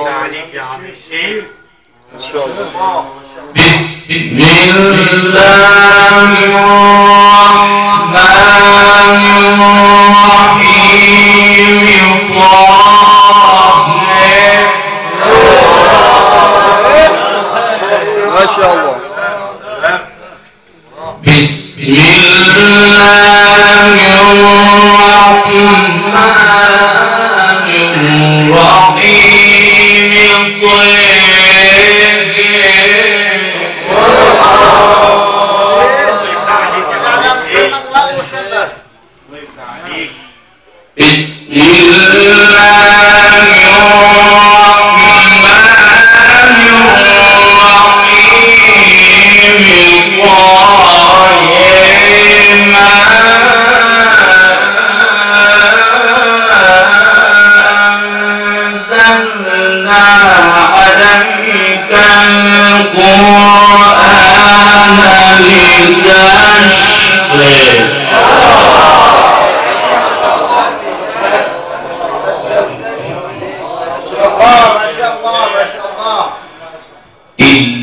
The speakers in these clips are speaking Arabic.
الله. عليك يا عم الشيخ بسم الله الرحمن الرحيم. بسم الله الرحمن الرحيم. طه أنزلنا عليك القرآن لتشقى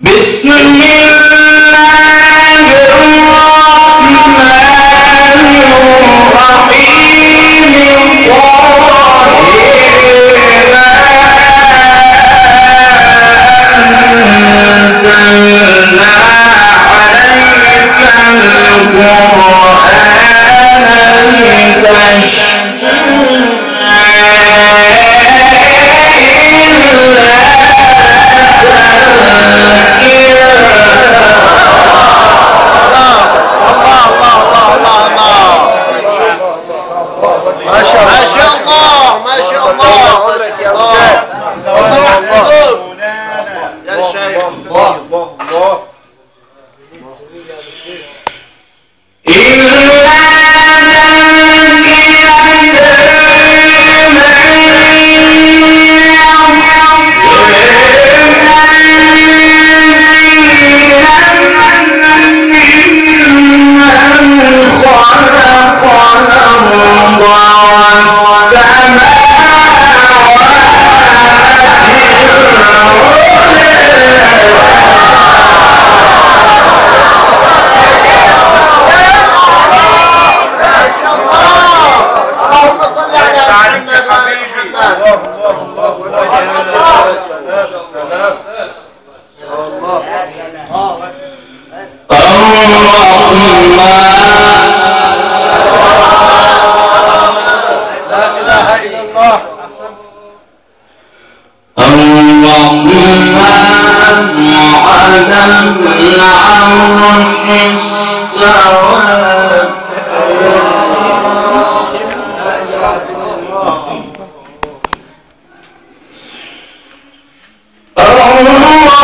بسم الله. အေး تملا عرش السواد الله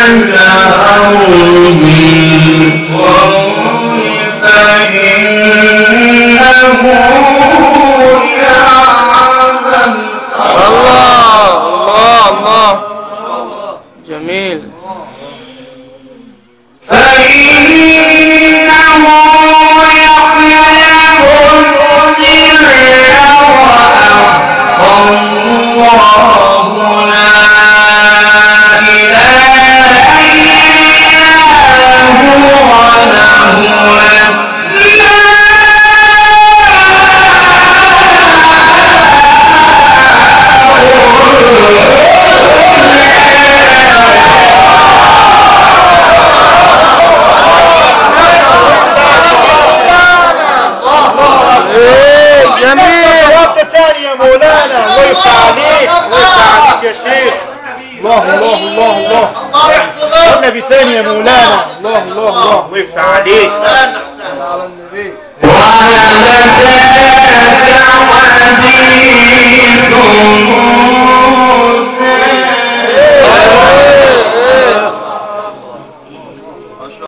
and I will be. النبي تاني يا مولانا الله الله الله ويفتح عليك